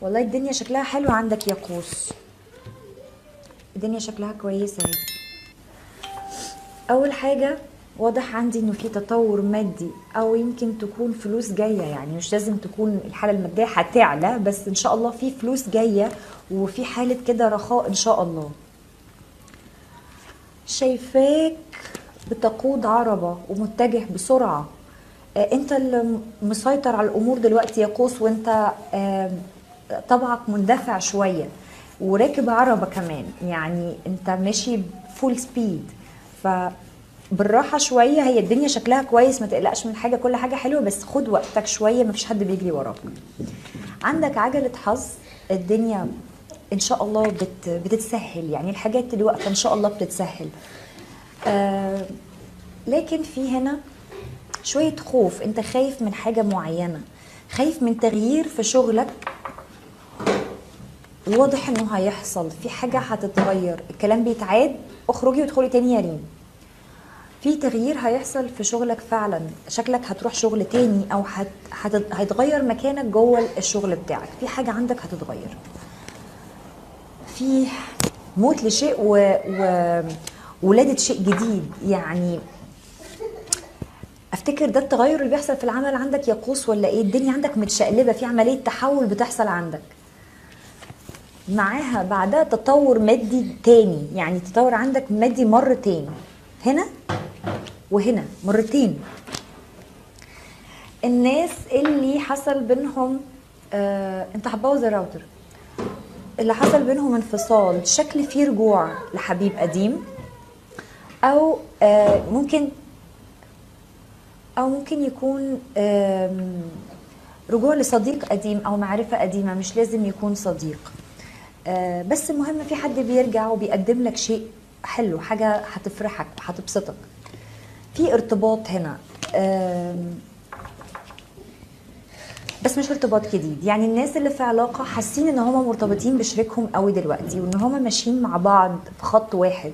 والله الدنيا شكلها حلو عندك يا قوس. الدنيا شكلها كويسة أهي. أول حاجة واضح عندي إنه في تطور مادي أو يمكن تكون فلوس جاية يعني مش لازم تكون الحالة المادية هتعلى بس إن شاء الله في فلوس جاية وفي حالة كده رخاء إن شاء الله. شايفاك بتقود عربة ومتجه بسرعة. آه، أنت اللي مسيطر على الأمور دلوقتي يا قوس وأنت آه، طبعك مندفع شوية وراكب عربة كمان. يعني انت ماشي بفول سبيد فبالراحة شوية هي الدنيا شكلها كويس ما تقلقش من حاجة كل حاجة حلوة بس خد وقتك شوية مفيش حد بيجري وراك. عندك عجلة حظ الدنيا إن شاء الله بت بتتسهل. يعني الحاجات واقفة إن شاء الله بتتسهل. آه لكن في هنا شوية خوف. أنت خايف من حاجة معينة. خايف من تغيير في شغلك واضح إنه هيحصل. في حاجة هتتغير. الكلام بيتعاد. اخرجي وادخلي تاني يا ريم. في تغيير هيحصل في شغلك فعلا. شكلك هتروح شغل تاني أو هت... هت... هيتغير مكانك جوه الشغل بتاعك. في حاجة عندك هتتغير. في موت لشيء و... و... ولادة شيء جديد. يعني أفتكر ده التغير اللي بيحصل في العمل عندك يا قوس ولا إيه؟ الدنيا عندك متشقلبة. في عملية تحول بتحصل عندك. معاها بعدها تطور مادي تاني. يعني تطور عندك مادي مرتين هنا وهنا مرتين. الناس اللي حصل بينهم آه انت هتبوظ الراوتر. اللي حصل بينهم انفصال شكل فيه رجوع لحبيب قديم أو آه ممكن أو ممكن يكون آم، رجوع لصديق قديم أو معرفة قديمة مش لازم يكون صديق. آه، بس المهم في حد بيرجع وبيقدم لك شيء حلو حاجة هتفرحك وهتبسطك. في ارتباط هنا. بس مش ارتباط جديد. يعني الناس اللي في علاقة حاسين إن هم مرتبطين بشريكهم قوي دلوقتي وإن هم ماشيين مع بعض في خط واحد.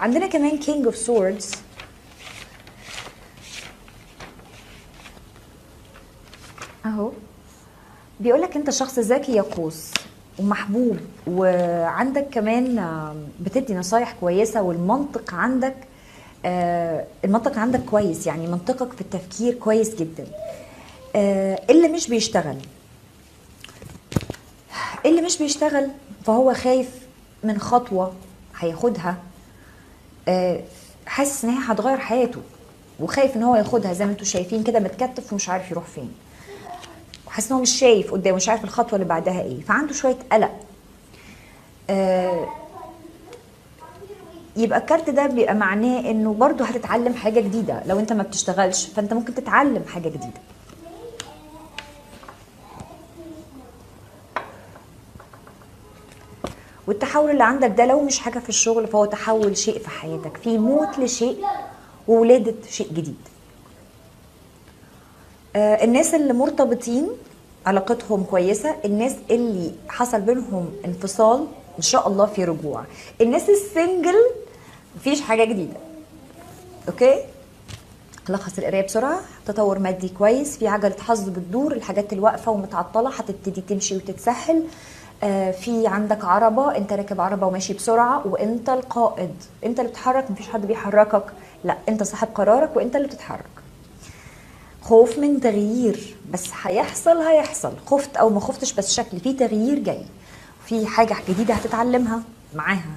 عندنا كمان king of swords أهو. بيقولك أنت شخص ذكي يا قوس ومحبوب. وعندك كمان بتدي نصايح كويسة والمنطق عندك آه، المنطق عندك كويس يعني منطقك في التفكير كويس جدا. آه، اللي مش بيشتغل. اللي مش بيشتغل فهو خايف من خطوة هياخدها آه، حاسس إن هي هتغير حياته وخايف إن هو ياخدها زي ما أنتم شايفين كده متكتف ومش عارف يروح فين. وحاسس إن هو مش شايف قدامه مش عارف الخطوة اللي بعدها إيه فعنده شوية قلق. آه يبقى الكارت ده بيبقى معناه إنه برضه هتتعلم حاجة جديدة لو أنت ما بتشتغلش فأنت ممكن تتعلم حاجة جديدة. والتحول اللي عندك ده لو مش حاجة في الشغل فهو تحول شيء في حياتك في موت لشيء وولادة شيء جديد. الناس اللي مرتبطين علاقتهم كويسة الناس اللي حصل بينهم انفصال إن شاء الله في رجوع. الناس ال single مفيش حاجة جديدة. okay؟ لخص القراية بسرعة. تطور مادي كويس. في عجلة حظ بتدور. الحاجات اللي واقفه ومتعطلة. هتبتدي تمشي وتتسهل. آه، في عندك عربة. أنت راكب عربة وماشي بسرعة. وأنت القائد. أنت اللي بتتحرك. مفيش حد بيحركك. لا أنت صاحب قرارك وأنت اللي بتتحرك. خوف من تغيير بس هيحصل هيحصل. خفت أو ما خفتش بس شكل في تغيير جاي. في حاجة جديدة هتتعلمها معاها.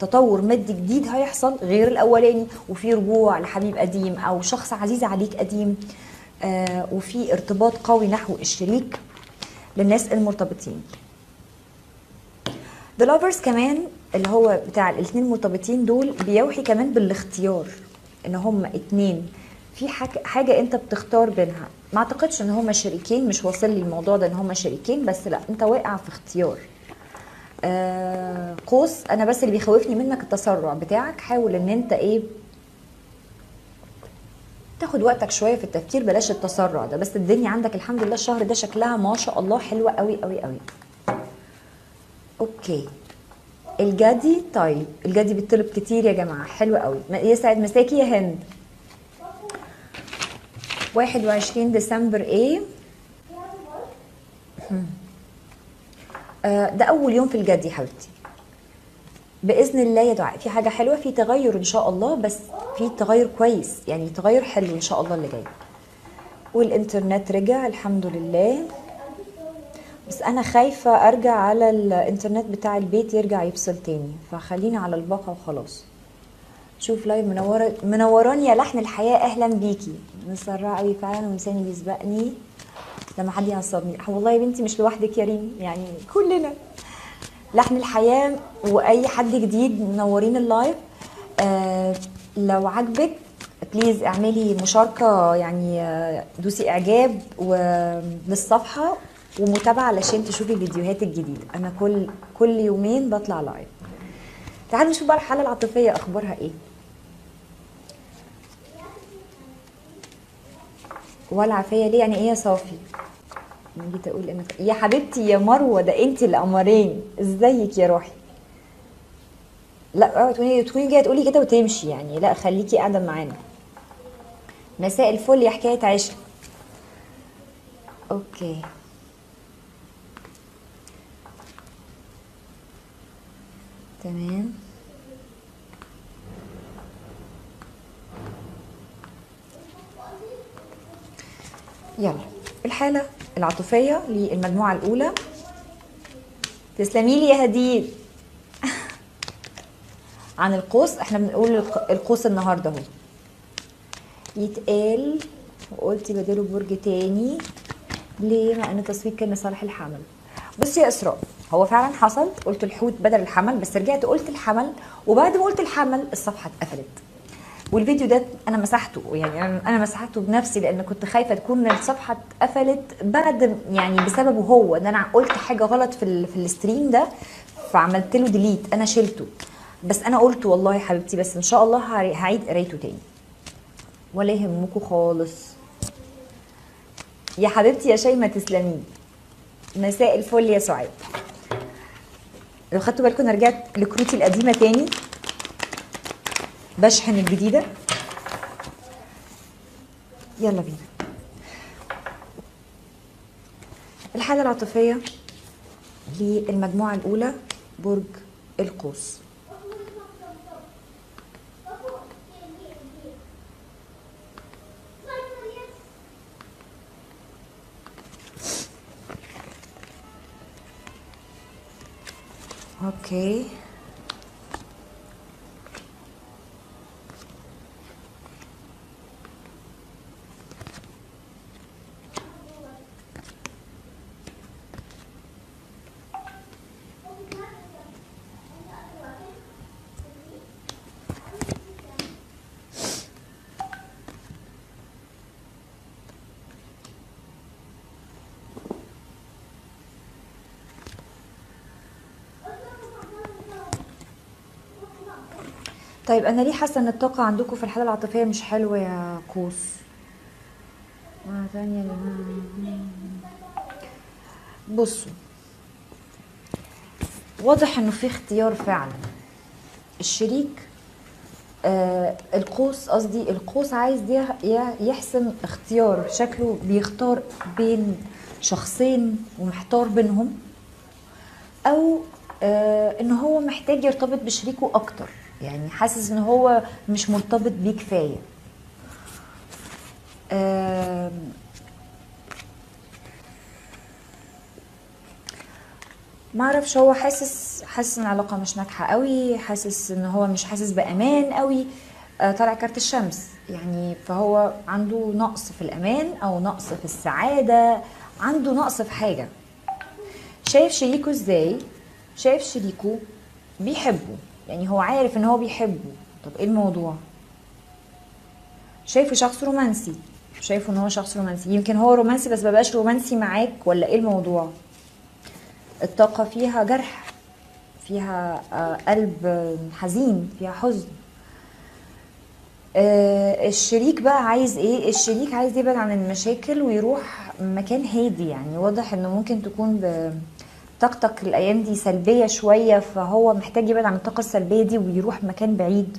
تطور مادي جديد هيحصل غير الأولاني وفي رجوع لحبيب قديم أو شخص عزيز عليك قديم آه وفي ارتباط قوي نحو الشريك للناس المرتبطين. The lovers كمان اللي هو بتاع الاثنين مرتبطين دول بيوحي كمان بالاختيار إن هم اتنين في حاجة انت بتختار بينها. ما اعتقدش ان هما شريكين مش واصل لي الموضوع ده ان هما شريكين بس لا انت واقع في اختيار. آه قوس أنا بس اللي بيخوفني منك التسرع بتاعك. حاول ان انت إيه تاخد وقتك شوية في التفكير بلاش التسرع ده. بس الدنيا عندك الحمد لله الشهر ده شكلها ما شاء الله حلوة قوي قوي قوي. أوكي. الجدي طيب الجدي بيطلب كتير يا جماعة حلو قوي. يسعد مساكي يا هند. 21 ديسمبر إيه ده أول يوم في الجد يا حبيبتي. بإذن الله يا دعاء. في حاجة حلوة؟ في تغير إن شاء الله بس في تغير كويس. يعني تغير حلو إن شاء الله اللي جاي. والإنترنت رجع الحمد لله. بس أنا خايفة أرجع على الإنترنت بتاع البيت يرجع يفصل تاني. فخلينا على الباقة وخلاص. شوف live منوره منوراني يا لحن الحياة أهلا بيكي. مسرعة قوي فعلا ولساني بيسبقني. لما حد يعصبني والله يا بنتي مش لوحدك يا ريم يعني كلنا. لحن الحياة وأي حد جديد منورين ال live آه لو عجبك please اعملي مشاركة يعني آه، دوسي إعجاب للصفحة ومتابعة علشان تشوفي الفيديوهات الجديدة. أنا كل كل يومين بطلع لايف تعالوا نشوف بقى الحالة العاطفية أخبارها إيه؟ ولا عافية. ليه؟ يعني إيه يا صافي؟ جيت أقول أنا يا حبيبتي يا مروة ده أنت اللي قمرين إزيك يا روحي؟ لا اوعي تكوني جاية تقولي كده وتمشي يعني. لا خليكي قاعدة معانا. مساء الفل يا حكاية عشق. أوكي. تمام. يلا الحالة العاطفية للمجموعة الأولى. تسلمي لي يا هدير عن القوس إحنا بنقول الق- القوس النهارده أهو. يتقال وقلتي بداله برج تاني ليه؟ مع إن تصويت كان لصالح الحمل. بصي يا إسراء هو فعلا حصل قلت الحوت بدل الحمل بس رجعت قلت الحمل وبعد ما قلت الحمل الصفحة اتقفلت. والفيديو ده أنا مسحته يعني أنا مسحته بنفسي لأن كنت خايفة تكون الصفحة اتقفلت بعد يعني بسببه هو إن أنا قلت حاجة غلط في في ال stream ده فعملت له delete أنا شلته. بس أنا قلت والله يا حبيبتي بس إن شاء الله هعي- هعيد قرايته تاني. ولا يهمكوا خالص. يا حبيبتي يا شيماء تسلمي. مساء الفل يا سعاد. لو خدتوا بالكم أنا رجعت لكروتي القديمة تاني بشحن الجديدة. يلا بينا. الحالة العاطفية للمجموعة الأولى برج القوس. أوكي طيب أنا ليه حاسة إن الطاقة عندكم في الحالة العاطفية مش حلوة يا قوس؟ اللي- بصوا واضح إنه في اختيار فعلا. الشريك آه القوس قصدي القوس عايز يحسم اختيار شكله بيختار بين شخصين ومحتار بينهم أو آه إن هو محتاج يرتبط بشريكه أكتر. يعني حاسس إن هو مش مرتبط بيه كفاية. ما أعرفش هو حاسس حاسس إن العلاقة مش ناجحة قوي حاسس إن هو مش حاسس بأمان قوي. آه، طالع كارت الشمس يعني فهو عنده نقص في الأمان أو نقص في السعادة عنده نقص في حاجة. شايف شريكه إزاي؟ شايف شريكه بيحبه. يعني هو عارف إن هو بيحبه. طب إيه الموضوع؟ شايفه شخص رومانسي. شايفه إن هو شخص رومانسي. يمكن هو رومانسي بس مبقاش رومانسي معاك ولا إيه الموضوع؟ الطاقة فيها جرح فيها آه، قلب حزين فيها حزن. آه، الشريك بقى عايز إيه؟ الشريك عايز يبعد عن المشاكل ويروح مكان هادي يعني. واضح إنه ممكن تكون ب- طاقتك الأيام دي سلبية شوية فهو محتاج يبعد عن الطاقة السلبية دي ويروح مكان بعيد.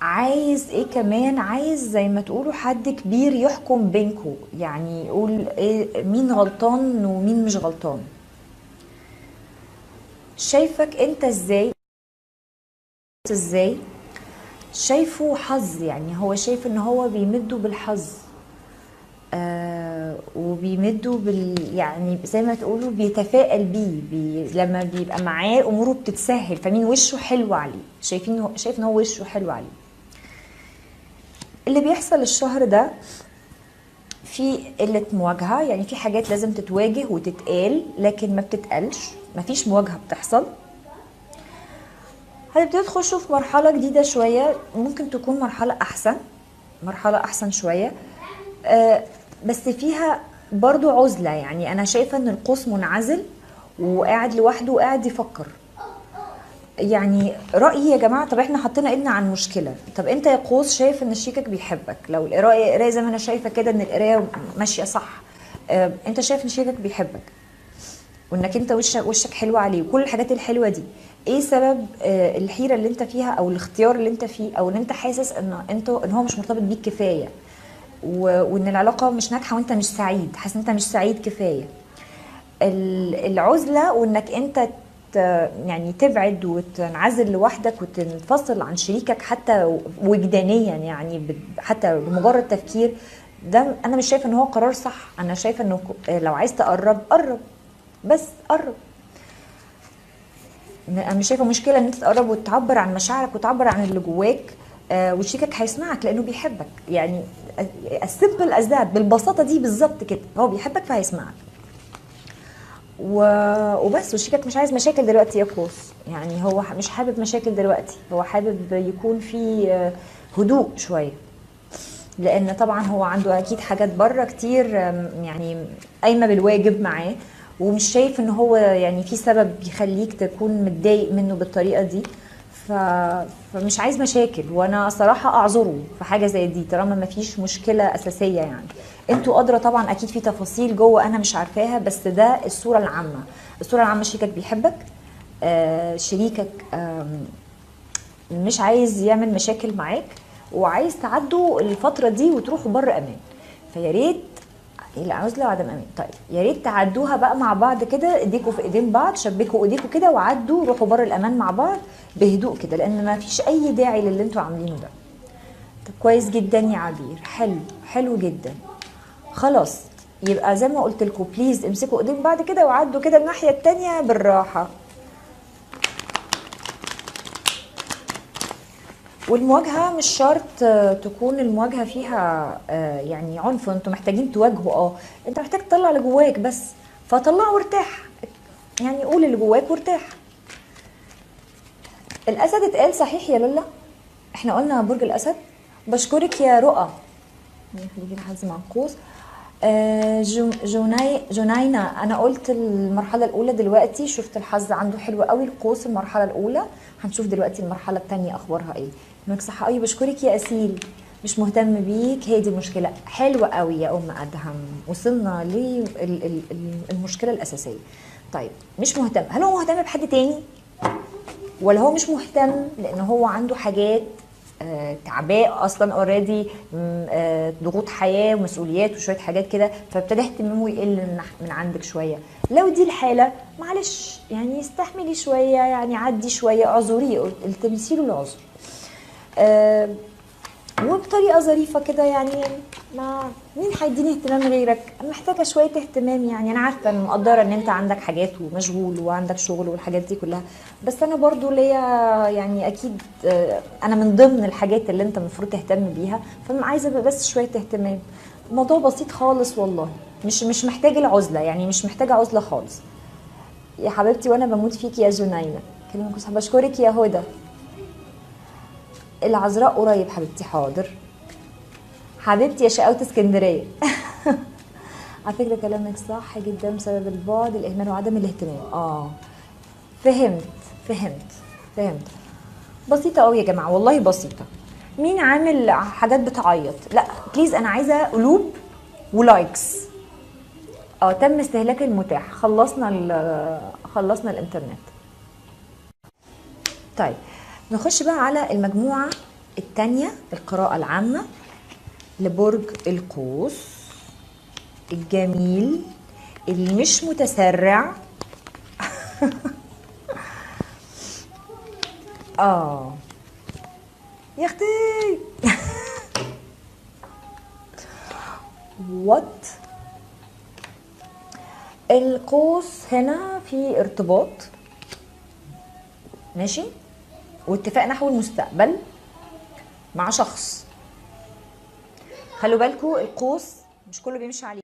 عايز إيه كمان؟ عايز زي ما تقولوا حد كبير يحكم بينكم يعني يقول إيه مين غلطان ومين مش غلطان. شايفك أنت إزاي؟ إزاي؟ شايفه حظ يعني هو شايف إن هو بيمده بالحظ. آه وبيمده بال يعني زي ما تقولوا بيتفائل بيه بي لما بيبقى معاه أموره بتتسهل فمين وشه حلو عليه؟ شايفين شايف إن هو وشه حلو عليه. اللي بيحصل الشهر ده في قلة مواجهة يعني في حاجات لازم تتواجه وتتقال لكن ما بتتقالش مفيش مواجهة بتحصل. هتبتدوا تخشوا في مرحلة جديدة شوية ممكن تكون مرحلة أحسن مرحلة أحسن شوية. آه، بس فيها برضو عزلة يعني أنا شايفة إن القوس منعزل وقاعد لوحده وقاعد يفكر. يعني رأيي يا جماعة طب إحنا حطينا ايدنا على المشكلة طب أنت يا قوس شايف إن شريكك بيحبك؟ لو القراية قراية زي ما أنا شايفة كده إن القراية ماشية صح آه أنت شايف إن شريكك بيحبك وإنك أنت وشك وشك حلو عليه وكل الحاجات الحلوة دي إيه سبب آه الحيرة اللي أنت فيها أو الاختيار اللي أنت فيه أو إن أنت حاسس إن انت إن هو مش مرتبط بيك كفاية؟ وإن العلاقة مش ناجحة وإنت مش سعيد. حاسس إن إنت مش سعيد كفاية. ال- العزلة وإنك إنت يعني تبعد وتنعزل لوحدك وتنفصل عن شريكك حتى وجدانيا يعني حتى بمجرد تفكير ده أنا مش شايفة إن هو قرار صح. أنا شايفة إنه لو عايز تقرب قرب. بس قرب. أنا مش شايفة مشكلة إن أنت تقرب وتعبر عن مشاعرك وتعبر عن اللي جواك آه، وشريكك هيسمعك لأنه بيحبك. يعني it's simple as that بالبساطة دي بالظبط كده. هو بيحبك فهيسمعك. و... وبس وشريكك مش عايز مشاكل دلوقتي يا قوس. يعني هو مش حابب مشاكل دلوقتي. هو حابب يكون في آه، هدوء شوية. لأن طبعا هو عنده أكيد حاجات بره كتير يعني قايمة بالواجب معاه. ومش شايف إن هو يعني في سبب يخليك تكون متضايق منه بالطريقة دي. فمش عايز مشاكل وأنا صراحة أعذره في حاجة زي دي طالما ما فيش مشكلة أساسية يعني. أنتوا أدرى طبعا أكيد في تفاصيل جوه أنا مش عارفاها بس ده الصورة العامة. الصورة العامة شريكك بيحبك آه شريكك آم، مش عايز يعمل مشاكل معاك وعايز تعدوا الفترة دي وتروحوا بره أمان. فيا ريت العزله وعدم أمان طيب يا ريت تعدوها بقى مع بعض كده ايديكوا في ايدين بعض شبكوا ايديكوا كده وعدوا روحوا بره الامان مع بعض بهدوء كده لأن ما فيش اي داعي للي أنتوا عاملينه ده. طب كويس جدا يا عبير. حلو حلو جدا. خلاص يبقى زي ما قلت لكم بليز امسكوا ايدين بعض كده وعدوا كده الناحية التانية بالراحة. والمواجهة مش شرط تكون المواجهة فيها آه، يعني عنف أنتوا محتاجين تواجهوا آه. انت محتاج تطلع اللي جواك بس فطلعه وارتاح. يعني قول اللي جواك وارتاح. الأسد اتقال صحيح يا لولا؟ إحنا قلنا برج الأسد. بشكرك يا رؤى. خليكي لحظة مع القوس آه، جو- جوناي جوناينا أنا قلت المرحلة الأولى دلوقتي شفت الحظ عنده حلو قوي القوس المرحلة الأولى. هنشوف دلوقتي المرحلة الثانية أخبارها إيه. إنك صح. قوي بشكرك يا أسيل. مش مهتم بيك. هي دي المشكلة حلوة قوي يا أم أدهم. وصلنا للمشكله الأساسية. طيب مش مهتم. هل هو مهتم بحد تاني؟ ولا هو مش مهتم لأن هو عنده حاجات آه، تعباء أصلا اوريدي ضغوط حياة ومسؤوليات وشوية حاجات كده فابتدى اهتمامه يقل من عندك شوية. لو دي الحالة معلش يعني استحملي شوية يعني عدي شوية. اعذريه التمسي له العذر. آه، وبطريقة ظريفة كده يعني ما مين هيديني اهتمام غيرك؟ محتاجة شوية اهتمام يعني. أنا عارفة إن مقدرة إن أنت عندك حاجات ومشغول وعندك شغل والحاجات دي كلها بس أنا برضو ليا يعني أكيد آه، أنا من ضمن الحاجات اللي أنت المفروض تهتم بيها فعايزه بس شوية اهتمام. الموضوع بسيط خالص والله. مش مش محتاج العزلة يعني مش محتاجة عزلة خالص. يا حبيبتي وأنا بموت فيكي يا جنينه كويسة. بشكرك يا هدى. العذراء قريب حبيبتي. حاضر. حبيبتي يا شقاوة اسكندرية. على فكرة كلامك صح جدا بسبب البعد الإهمال وعدم الاهتمام. آه. فهمت فهمت فهمت. بسيطة قوي يا جماعة والله بسيطة. مين عامل حاجات بتعيط؟ لا please أنا عايزة قلوب و likes آه تم استهلاك المتاح. خلصنا خلصنا الإنترنت. طيب. نخش بقى على المجموعة التانية القراءة العامة لبرج القوس الجميل اللي مش متسرع. آه. يا أختي. وات القوس هنا في ارتباط. ماشي؟ واتفاق نحو المستقبل مع شخص. خلوا بالكم القوس مش كله بيمشي عليه